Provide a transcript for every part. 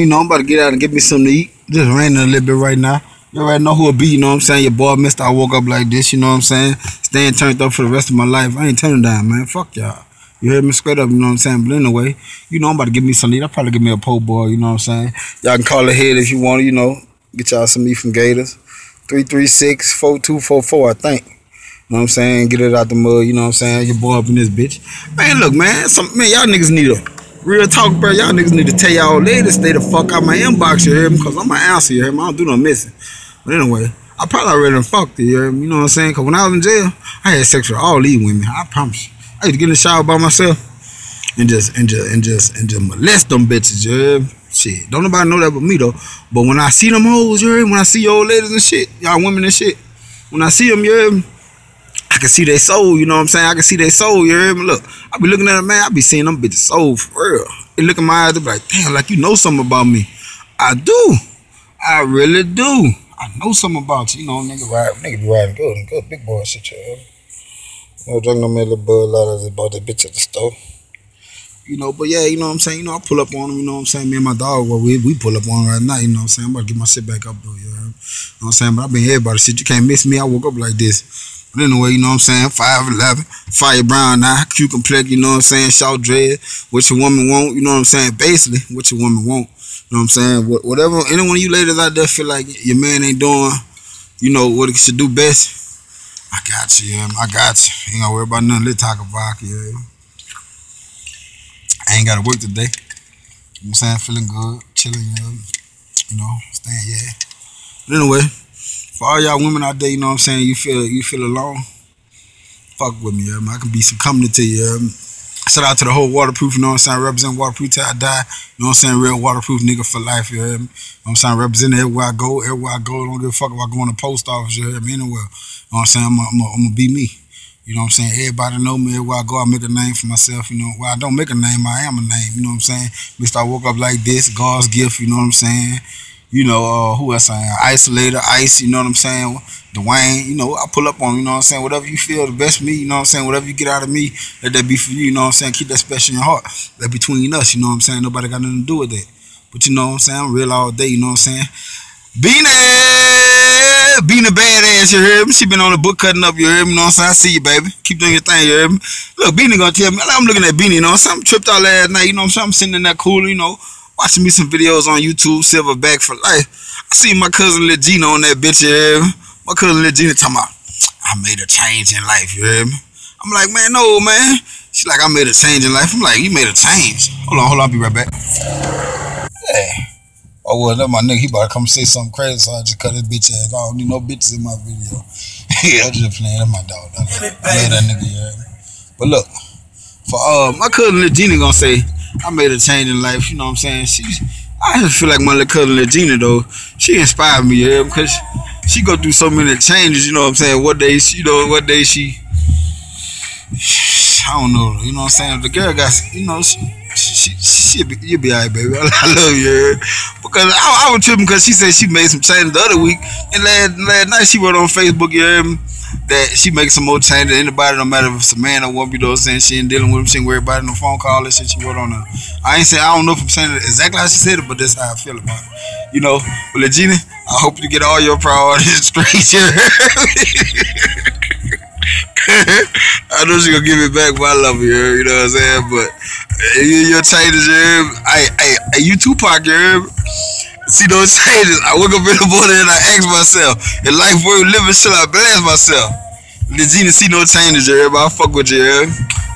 You know, I'm about to get out and get me something to eat. Just raining a little bit right now. You already know who it be, you know what I'm saying? Your boy Mister, I woke up like this, you know what I'm saying? Staying turned up for the rest of my life. I ain't turning down, man. Fuck y'all. You heard me straight up, you know what I'm saying? But anyway, you know I'm about to give me some meat. I'll probably give me a po' boy, you know what I'm saying? Y'all can call ahead if you want, you know. Get y'all some meat from Gators. 336-4244, I think. You know what I'm saying? Get it out the mud, you know what I'm saying? Your boy up in this bitch. Man, look, man. Some man, y'all niggas need a Real talk, bro. Y'all niggas need to tell y'all ladies stay the fuck out my inbox, you hear me? Because I'm going to answer, you hear me? I don't do no missing. But anyway, I probably already done fucked you hear me? You know what I'm saying? Because when I was in jail, I had sex with all these women. I promise you. I used to get in the shower by myself and just, and just, and just, and just molest them bitches, you hear me? Shit, don't nobody know that but me though. But when I see them hoes, you hear me? When I see old ladies and shit, y'all women and shit, when I see them, you hear me? Can see their soul, you know what I'm saying? I can see their soul, you hear me? Look, I be looking at them, man, I be seeing them bitches soul for real. They look in my eyes, they be like, damn, like you know something about me. I do. I really do. I know something about you. You know, nigga ride, nigga be riding good and good, big boy shit, you hear me? No little bud lot of about that bitch at the store. You know, but yeah, you know what I'm saying? You know, I pull up on them, you know what I'm saying? Me and my dog, well, we, we pull up on right now, you know what I'm saying? I'm about to get my shit back up though, you know what I'm saying? But I've been about shit. You can't miss me. I woke up like this. But anyway, you know what I'm saying? 5'11, fire brown now, cute complexion, you know what I'm saying? Short dread, what your woman want, you know what I'm saying? Basically, what your woman want. You know what I'm saying? Whatever, any one of you ladies out there feel like your man ain't doing, you know, what he should do best, I got you, yeah. I got you. Ain't gotta worry about nothing. Let's talk about yeah. I ain't gotta work today. You know what I'm saying? Feeling good, chilling. You know, staying, yeah. But anyway, for all y'all women out there, you know what I'm saying, you feel you feel alone, fuck with me, yeah, I can be some company to you. Yeah. Shout out to the whole waterproof, you know what I'm saying? Represent waterproof till I die. You know what I'm saying? Real waterproof nigga for life, you? You know what I'm saying? Represent everywhere I go, everywhere I go. Don't give a fuck about going to post office, you hear? Anywhere. You know what I'm saying? I'm gonna be me. You know what I'm saying? Everybody know me. Everywhere I go, I make a name for myself. You know, well, I don't make a name, I am a name. You know what I'm saying? Mr. I woke up like this, God's gift, you know what I'm saying? You know, uh, who else I am? Isolator, Ice, you know what I'm saying? Dwayne, you know, I pull up on, you know what I'm saying? Whatever you feel the best me, you know what I'm saying? Whatever you get out of me, let that be for you, you know what I'm saying? Keep that special in your heart. That between us, you know what I'm saying? Nobody got nothing to do with that. But you know what I'm saying? I'm real all day, you know what I'm saying? Beanie! Beanie badass, you hear me? She been on the book cutting up, you hear me? You know what I'm saying? I see you, baby. Keep doing your thing, you hear me? Look, Beanie gonna tell me, I'm looking at Beanie, you know what I'm saying? I'm tripped out last night, you know what I'm saying? I'm sitting in that cooler, you know, watching me some videos on YouTube, Silverback for life. I see my cousin Legina on that bitch, me? My cousin Legina talking about, I made a change in life, you hear me? I'm like, man, no, man. She like, I made a change in life. I'm like, you made a change. Hold on, hold on, I'll be right back. Hey. Oh, well, that my nigga, he about to come say something crazy, so I just cut his bitch ass. I don't need no bitches in my video. yeah, I'm just playing. That's my dog. I I love that nigga, yeah. But look, for uh, my cousin Legina gonna say, I made a change in life. You know what I'm saying? She, I just feel like my little cousin Legina though. She inspired me, yeah, because she go through so many changes. You know what I'm saying? What day, she, you know, what day she. I don't know. You know what I'm saying? The girl got, you know, she, she, she, be, you be alright, baby. I love you. Because I, I was tripping because she said she made some changes the other week, and last last night she wrote on Facebook, yeah, that she makes some more changes. Anybody, no matter if it's a man or woman, you know what I'm saying? She ain't dealing with him. She ain't worried about it. No phone call and shit. She wrote on her. I ain't saying I don't know if I'm saying it exactly how she said it, but that's how I feel about it. You know, well, Gina, I hope you get all your priorities straight here. I know she gonna give it back, but I love you. You know what I'm saying? But eh, your changes, you I, I, I, you Tupac, you See those changes. I wake up in the morning and I ask myself, in life worth living, should I blast myself? Legina see no changes, heard? I fuck with you, you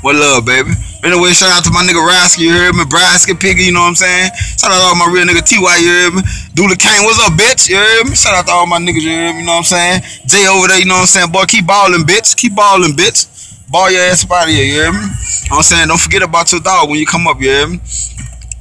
What love, baby? Anyway, shout out to my nigga Rasky, you heard me? Brasky Piggy, you know what I'm saying? Shout out to all my real nigga TY, you heard me? Dula Kane, what's up, bitch? You heard me? Shout out to all my niggas, you heard me? You know what I'm saying? Jay over there, you know what I'm saying? Boy, keep balling, bitch. Keep balling, bitch. Ball your ass up out of here, you hear me? You know what I'm saying? Don't forget about your dog when you come up, you hear me?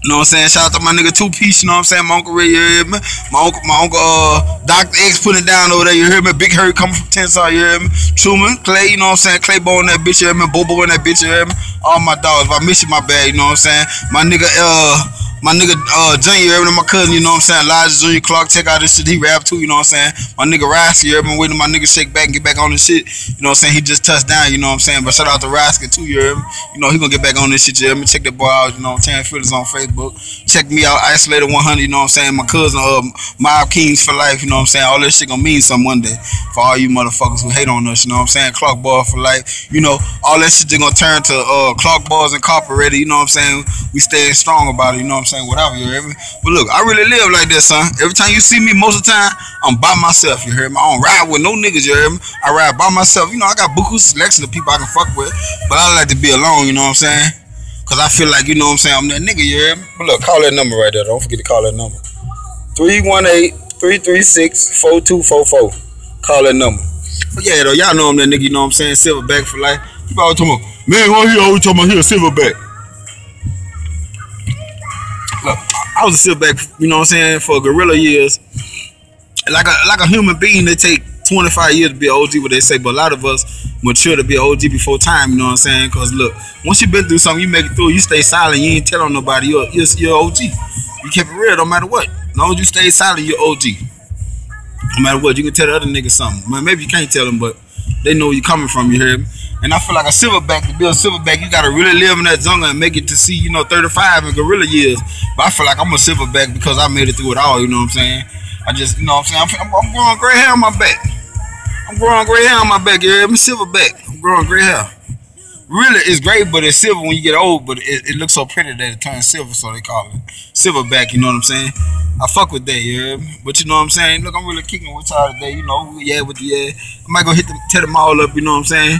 You know what I'm saying? Shout out to my nigga Two Piece, you know what I'm saying? My uncle Ray, you hear me? My uncle, my uncle uh, Dr. X putting it down over there, you hear me? Big Hurt coming from Tensar, you hear me? Truman, Clay, you know what I'm saying? Clay in that bitch, you hear me? Bobo in that bitch, you hear me? All my dogs. If I miss you, my bad, you know what I'm saying? My nigga, uh, My nigga uh Junior, everyone, my cousin, you know what I'm saying? Elijah Junior Clark, check out this shit. He rap too, you know what I'm saying? My nigga Rascal, everyone waiting my nigga shake back and get back on this shit. You know what I'm saying? He just touched down, you know what I'm saying? But shout out to Rascal too, you hear? You know, he gonna get back on this shit, you hear me? Check that boy out, you know, Tan Fitters on Facebook. Check me out, Isolated 100, you know what I'm saying? My cousin, uh, Mob Kings for life, you know what I'm saying? All this shit gonna mean something one day for all you motherfuckers who hate on us, you know what I'm saying? Clark Ball for life. You know, all that shit just gonna turn to uh Clark Balls ready, you know what I'm saying? We staying strong about it, you know what I'm saying? Whatever, you hear me? But look, I really live like that, son. Every time you see me, most of the time, I'm by myself, you hear me? I don't ride with no niggas, you hear me? I ride by myself. You know, I got buku selection of people I can fuck with, but I like to be alone, you know what I'm saying? Cause I feel like, you know what I'm saying, I'm that nigga, you hear me? But look, call that number right there. Don't forget to call that number. 318-336-4244. Call that number. But yeah, though, y'all know I'm that nigga, you know what I'm saying? Silverback for life. People always talking about, man, why he always talking about he a silverback? I was a silverback, you know what I'm saying, for gorilla years. Like a like a human being, they take 25 years to be an OG, what they say, but a lot of us mature to be an OG before time, you know what I'm saying? Because look, once you've been through something, you make it through, you stay silent, you ain't telling nobody, you're, you're, you're OG. You keep it real no matter what. As long as you stay silent, you're OG. No matter what, you can tell the other niggas something. Man, maybe you can't tell them, but they know where you coming from, you hear me? And I feel like a silverback, to be a silverback, you gotta really live in that jungle and make it to see, you know, 35 and gorilla years. But I feel like I'm a silverback because I made it through it all, you know what I'm saying? I just, you know what I'm saying? I'm, I'm growing gray hair on my back. I'm growing gray hair on my back, yeah. I'm a silverback. I'm growing gray hair. Really, it's great, but it's silver when you get old, but it, it looks so pretty that it turns silver, so they call it silverback, you know what I'm saying? I fuck with that, yeah. But you know what I'm saying? Look, I'm really kicking with y'all today, you know, yeah, with the yeah. I might go hit them, tear them all up, you know what I'm saying?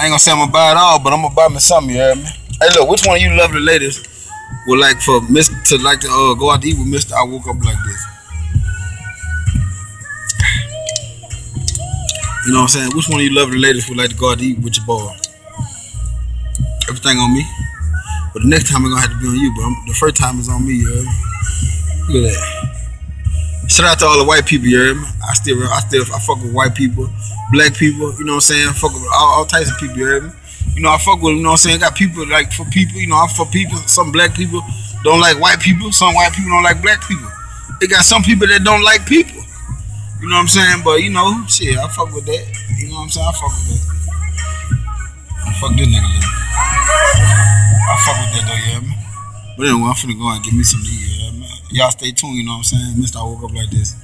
I ain't gonna say I'm gonna buy it all, but I'm gonna buy me something, you hear me? Hey, look, which one of you lovely ladies would like for Miss to like to uh, go out to eat with Mister? I woke up like this. You know what I'm saying? Which one of you lovely ladies would like to go out to eat with your boy? Everything on me. But the next time it's gonna have to be on you, bro. The first time is on me, me? Look at that. Shout out to all the white people, you hear me? I still, I still, I fuck with white people, black people, you know what I'm saying? I fuck with all, all types of people, you? You know, I fuck with, you know what I'm saying? Got people like for people, you know, I'm for people. Some black people don't like white people. Some white people don't like black people. They got some people that don't like people. You know what I'm saying? But you know, shit, I fuck with that. You know what I'm saying? I fuck with that. I fuck this nigga. I fuck with that though, man. But anyway, I'm finna go and get me some yeah, man. Y'all stay tuned, you know what I'm saying? Mr. I woke up like this.